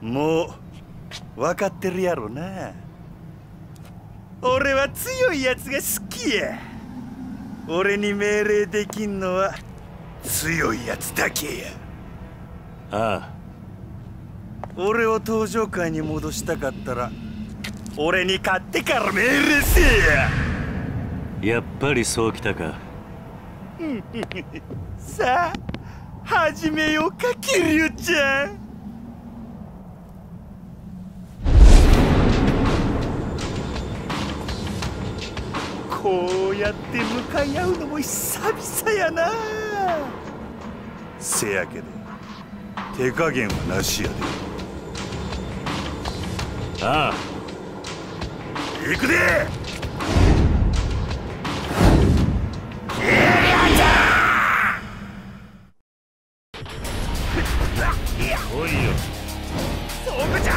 もう分かってるやろな。俺は強いやつが好きや。俺に命令できんのは強いやつだけや。ああ。俺を登場界に戻したかったら俺に勝ってから命令せえややっぱりそうきたか。さあ始めようか桐生ちゃん。こうやって向かい合うのも久々やな。せやけど手加減はなしやで。ああ。行くで来いよ。そうじゃ。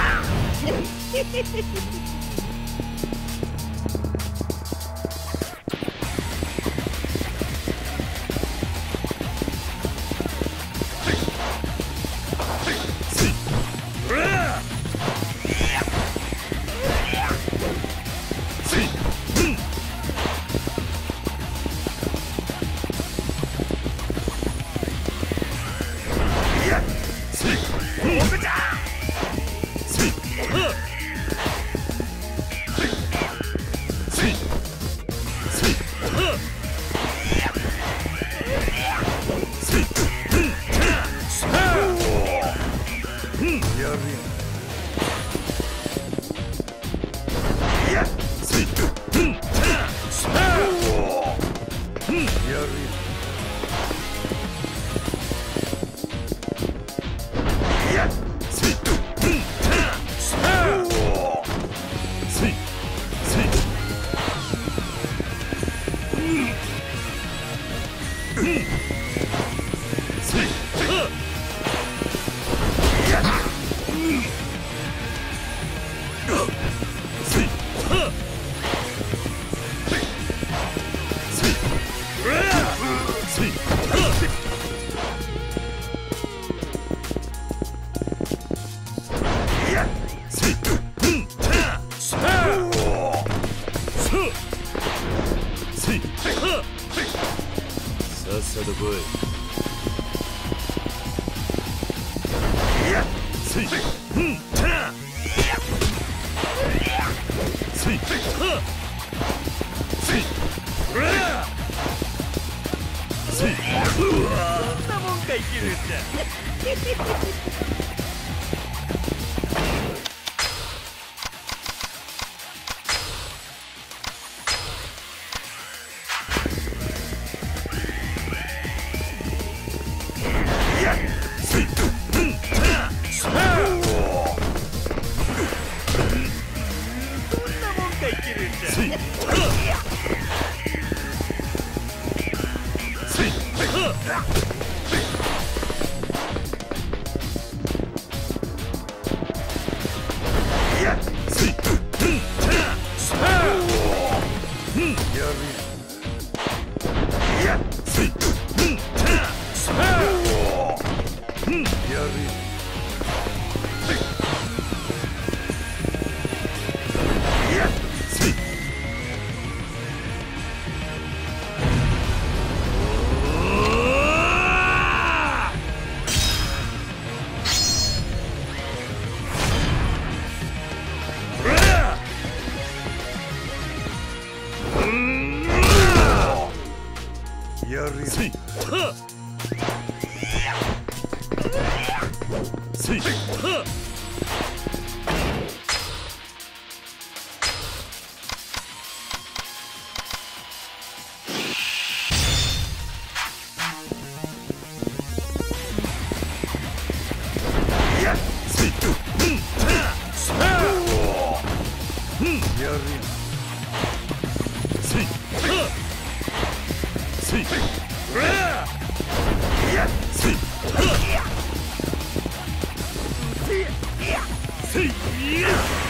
やるよじゃせい。うんこんなもんか生きるんじゃ。せはやるよせいはせいは Yeah!